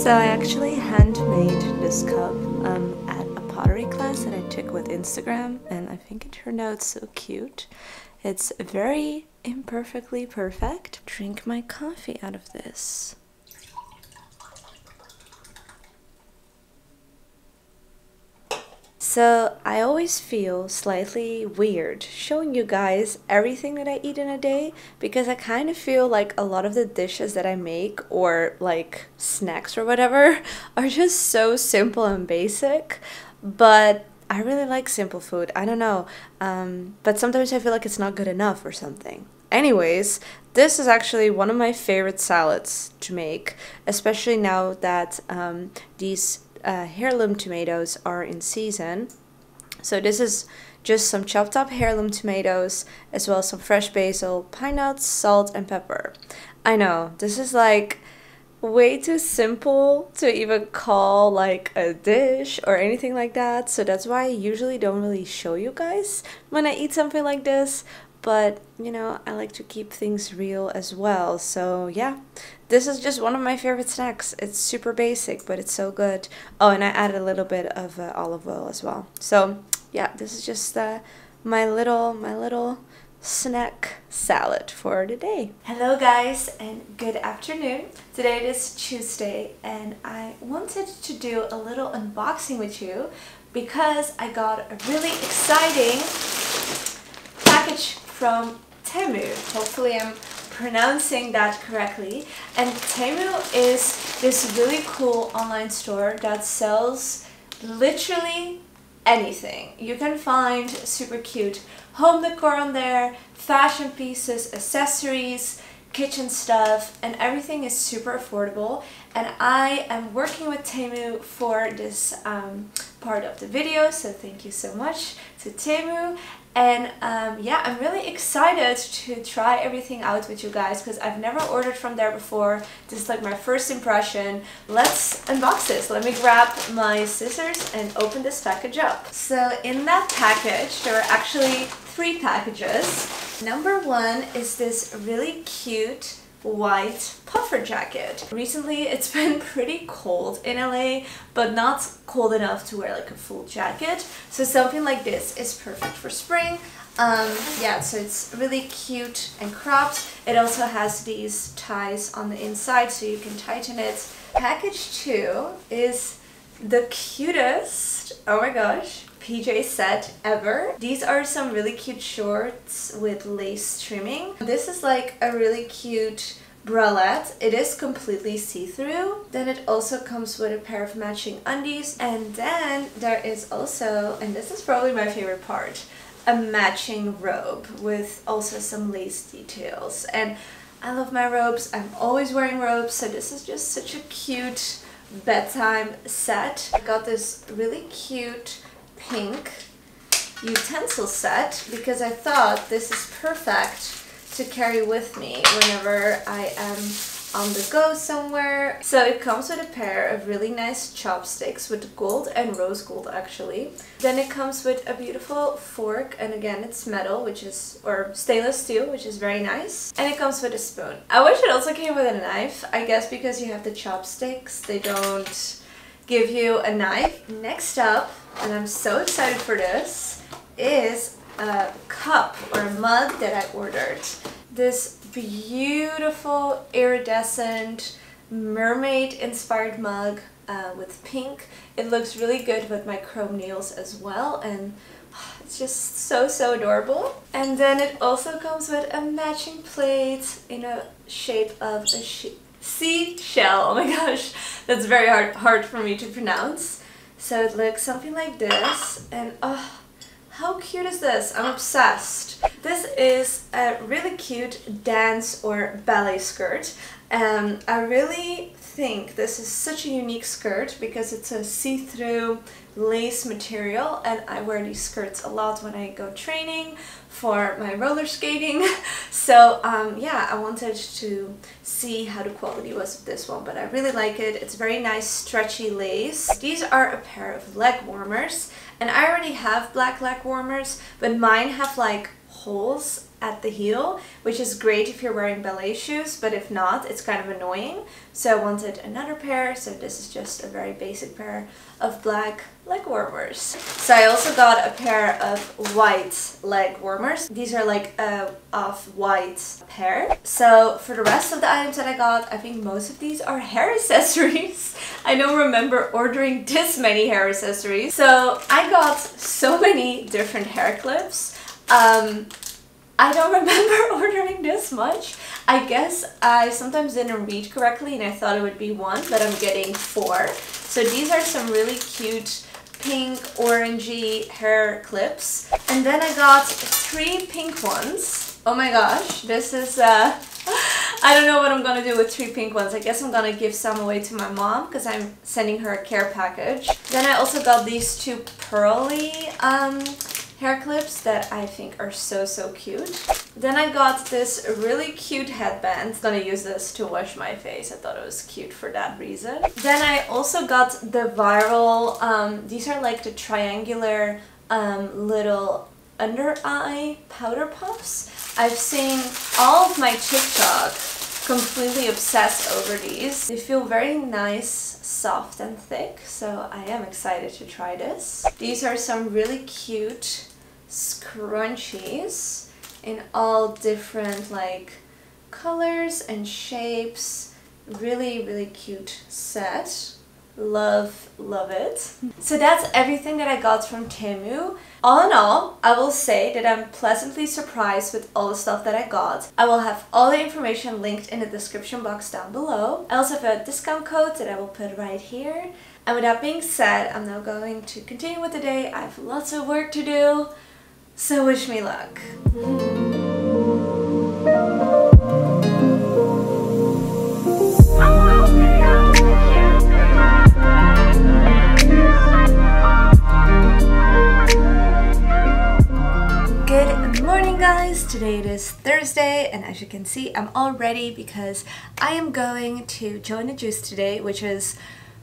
So I actually handmade this cup um, at a pottery class that I took with Instagram and I think it turned out so cute. It's very imperfectly perfect. Drink my coffee out of this. So I always feel slightly weird showing you guys everything that I eat in a day because I kind of feel like a lot of the dishes that I make or like snacks or whatever are just so simple and basic. But I really like simple food. I don't know. Um, but sometimes I feel like it's not good enough or something. Anyways, this is actually one of my favorite salads to make, especially now that um, these uh, heirloom tomatoes are in season. So this is just some chopped up heirloom tomatoes as well as some fresh basil, pine nuts, salt and pepper. I know, this is like way too simple to even call like a dish or anything like that. So that's why I usually don't really show you guys when I eat something like this. But you know, I like to keep things real as well. So yeah, this is just one of my favorite snacks. It's super basic, but it's so good. Oh, and I added a little bit of uh, olive oil as well. So yeah, this is just uh, my little my little snack salad for today. Hello guys and good afternoon. Today it is Tuesday and I wanted to do a little unboxing with you because I got a really exciting package from Temu. Hopefully I'm pronouncing that correctly. And Temu is this really cool online store that sells literally anything. You can find super cute home decor on there, fashion pieces, accessories, kitchen stuff, and everything is super affordable. And I am working with Temu for this um, part of the video, so thank you so much to Temu. And um, yeah, I'm really excited to try everything out with you guys because I've never ordered from there before. This is like my first impression. Let's unbox this. Let me grab my scissors and open this package up. So in that package, there are actually three packages. Number one is this really cute white puffer jacket. Recently it's been pretty cold in LA but not cold enough to wear like a full jacket so something like this is perfect for spring. Um, yeah so it's really cute and cropped. It also has these ties on the inside so you can tighten it. Package 2 is the cutest, oh my gosh, PJ set ever. These are some really cute shorts with lace trimming. This is like a really cute bralette. It is completely see-through. Then it also comes with a pair of matching undies. And then there is also, and this is probably my favorite part, a matching robe with also some lace details. And I love my robes. I'm always wearing robes, so this is just such a cute bedtime set. I got this really cute pink utensil set because I thought this is perfect to carry with me whenever I am on the go somewhere. So it comes with a pair of really nice chopsticks with gold and rose gold actually. Then it comes with a beautiful fork and again it's metal which is or stainless steel which is very nice. And it comes with a spoon. I wish it also came with a knife. I guess because you have the chopsticks they don't give you a knife. Next up, and I'm so excited for this, is a cup or a mug that I ordered. This beautiful iridescent mermaid inspired mug uh, with pink. It looks really good with my chrome nails as well and it's just so so adorable. And then it also comes with a matching plate in a shape of a sheep seashell. Oh my gosh, that's very hard, hard for me to pronounce. So it looks something like this and oh, how cute is this? I'm obsessed. This is a really cute dance or ballet skirt. Um, I really think this is such a unique skirt because it's a see-through lace material and I wear these skirts a lot when I go training for my roller skating. So um, yeah I wanted to see how the quality was of this one but I really like it. It's very nice stretchy lace. These are a pair of leg warmers and I already have black leg warmers but mine have like holes at the heel, which is great if you're wearing ballet shoes, but if not, it's kind of annoying. So I wanted another pair, so this is just a very basic pair of black leg warmers. So I also got a pair of white leg warmers. These are like a off-white pair. So for the rest of the items that I got, I think most of these are hair accessories. I don't remember ordering this many hair accessories. So I got so many different hair clips. Um, I don't remember ordering this much. I guess I sometimes didn't read correctly and I thought it would be one, but I'm getting four. So these are some really cute pink, orangey hair clips. And then I got three pink ones. Oh my gosh, this is, uh, I don't know what I'm gonna do with three pink ones. I guess I'm gonna give some away to my mom because I'm sending her a care package. Then I also got these two pearly um, hair clips that I think are so, so cute. Then I got this really cute headband. I'm gonna use this to wash my face. I thought it was cute for that reason. Then I also got the viral, um, these are like the triangular um, little under eye powder puffs. I've seen all of my TikTok completely obsessed over these. They feel very nice, soft and thick, so I am excited to try this. These are some really cute scrunchies in all different like colors and shapes. Really, really cute set. Love, love it. So that's everything that I got from Temu. All in all, I will say that I'm pleasantly surprised with all the stuff that I got. I will have all the information linked in the description box down below. I also have a discount code that I will put right here. And with that being said, I'm now going to continue with the day. I have lots of work to do. So wish me luck. Good morning guys! Today it is Thursday and as you can see I'm all ready because I am going to the Juice today which is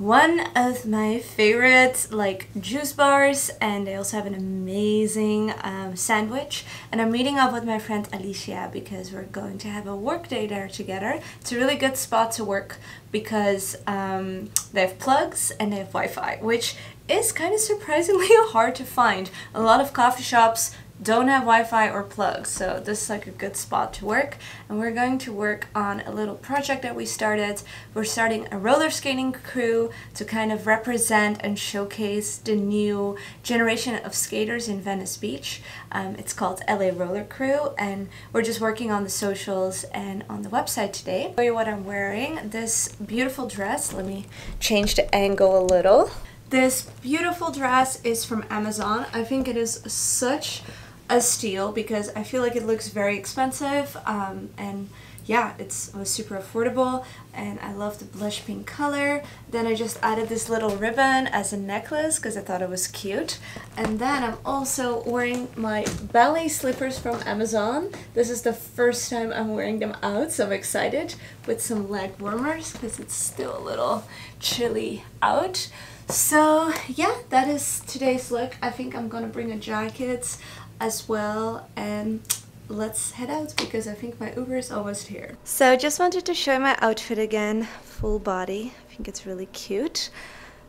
one of my favorite like juice bars and they also have an amazing um, sandwich and I'm meeting up with my friend Alicia because we're going to have a work day there together. It's a really good spot to work because um, they have plugs and they have Wi-Fi which is kind of surprisingly hard to find. A lot of coffee shops don't have Wi-Fi or plugs so this is like a good spot to work. And we're going to work on a little project that we started. We're starting a roller skating crew to kind of represent and showcase the new generation of skaters in Venice Beach. Um, it's called LA Roller Crew and we're just working on the socials and on the website today. I'll show you what I'm wearing. This beautiful dress let me change the angle a little. This beautiful dress is from Amazon. I think it is such a steal because I feel like it looks very expensive um, and yeah it's, it was super affordable and I love the blush pink color. Then I just added this little ribbon as a necklace because I thought it was cute. And then I'm also wearing my ballet slippers from Amazon. This is the first time I'm wearing them out so I'm excited with some leg warmers because it's still a little chilly out. So yeah that is today's look. I think I'm gonna bring a jacket as well and let's head out because I think my Uber is almost here. So just wanted to show my outfit again, full body. I think it's really cute.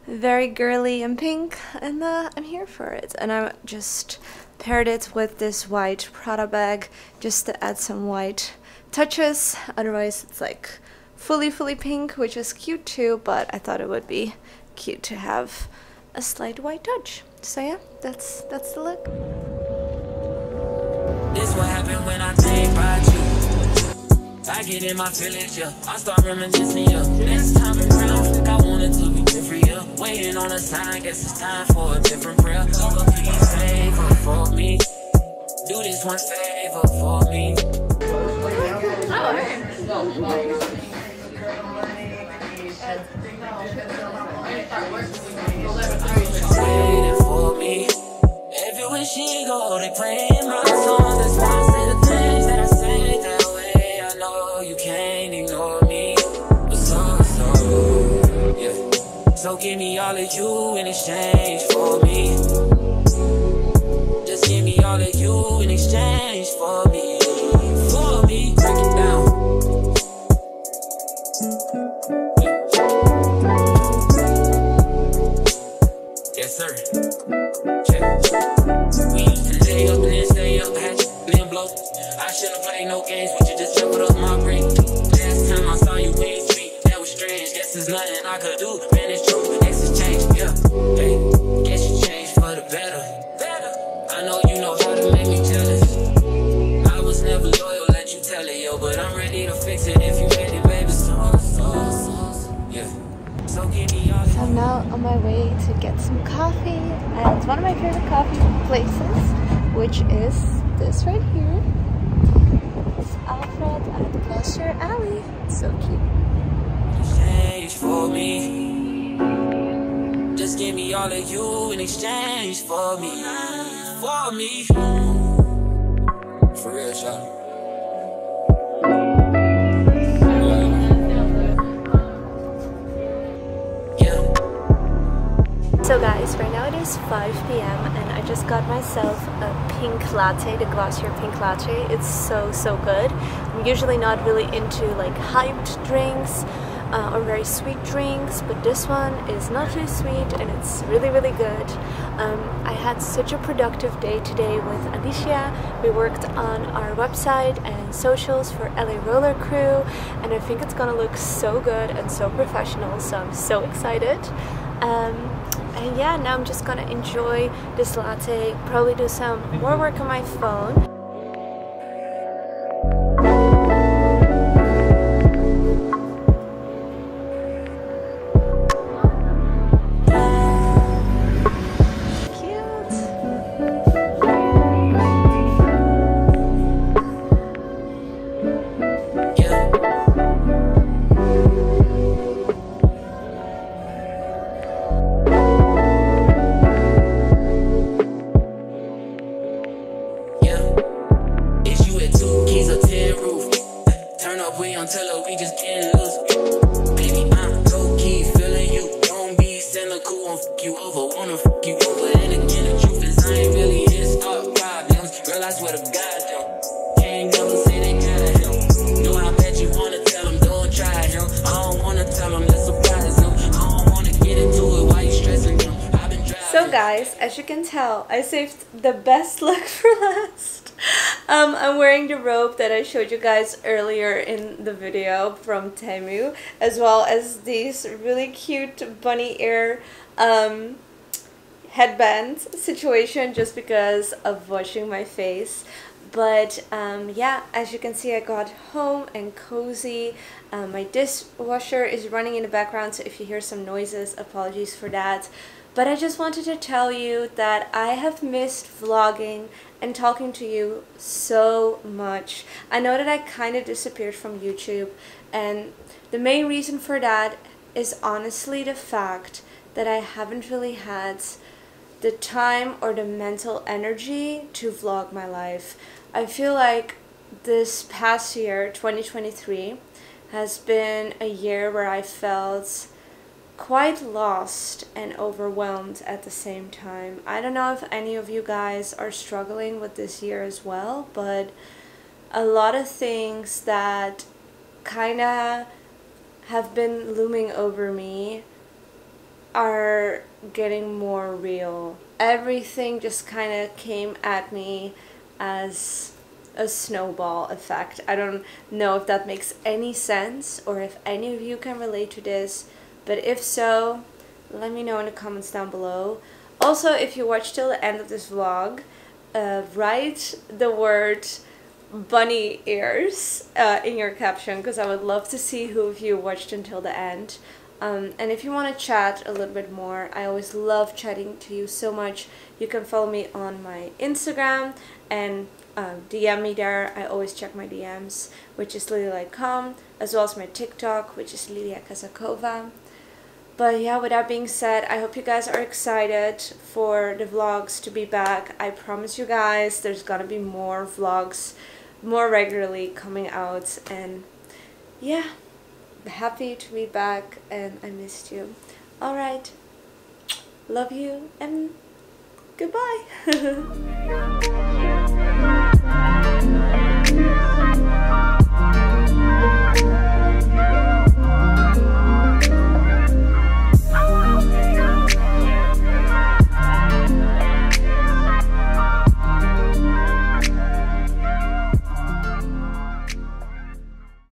Very girly and pink and uh, I'm here for it. And I just paired it with this white Prada bag just to add some white touches. Otherwise it's like fully fully pink which is cute too but I thought it would be cute to have a slight white touch. So yeah, that's that's the look. This what happened when I think about you. I get in my feelings, yeah. I start reminiscing, yeah. Next time around, think I wanted to be different, yeah. Waiting on a sign, guess it's time for a different prayer. So please favor for me. Do this one favor for me. Waiting for me. Everywhere she go, they playing my song. That's why I say the things that I say that way. I know you can't ignore me. But so, so, yeah. So give me all of you in exchange for me. Just give me all of you in exchange for me. No games you, just up my brain. Last time I saw you ain't sweet, that was strange. Guess there's nothing I could do. Man, it's true, X has changed, yeah. Hey, guess you changed for the better. I know you know how to make me jealous. I was never loyal, let you tell it, yo. But I'm ready to fix it if you baby. So, so, so, yeah. So give me all So I'm now on my way to get some coffee, and it's one of my favorite coffee places, which is this right here. It's Alfred at Gloucester Alley. It's so cute. exchange for me. Just give me all of you in exchange for me. For me. For real, shawty. Yeah. So guys, right now it is 5 p.m. and I just got myself a pink latte, the Glossier pink latte. It's so, so good. I'm usually not really into like hyped drinks uh, or very sweet drinks, but this one is not too sweet and it's really, really good. Um, I had such a productive day today with Alicia. We worked on our website and socials for LA Roller Crew and I think it's gonna look so good and so professional, so I'm so excited. Um, and yeah, now I'm just gonna enjoy this latte, probably do some more work on my phone. So guys, as you can tell, I saved the best look for last. Um, I'm wearing the robe that I showed you guys earlier in the video from Temu, as well as these really cute bunny ear um, headband situation just because of washing my face. But um, yeah, as you can see, I got home and cozy. Um, my dishwasher is running in the background, so if you hear some noises, apologies for that. But I just wanted to tell you that I have missed vlogging and talking to you so much. I know that I kind of disappeared from YouTube, and the main reason for that is honestly the fact that I haven't really had the time or the mental energy to vlog my life. I feel like this past year, 2023, has been a year where I felt quite lost and overwhelmed at the same time. I don't know if any of you guys are struggling with this year as well, but a lot of things that kind of have been looming over me are getting more real. Everything just kind of came at me as a snowball effect. I don't know if that makes any sense or if any of you can relate to this, but if so, let me know in the comments down below. Also, if you watch till the end of this vlog, uh, write the word bunny ears uh, in your caption because I would love to see who of you watched until the end. Um, and if you want to chat a little bit more, I always love chatting to you so much. You can follow me on my Instagram and um, DM me there. I always check my DMs, which is lilia.com, as well as my TikTok, which is Lilia Kazakova. But yeah, with that being said, I hope you guys are excited for the vlogs to be back. I promise you guys there's gonna be more vlogs more regularly coming out and yeah happy to be back and I missed you. Alright, love you and goodbye.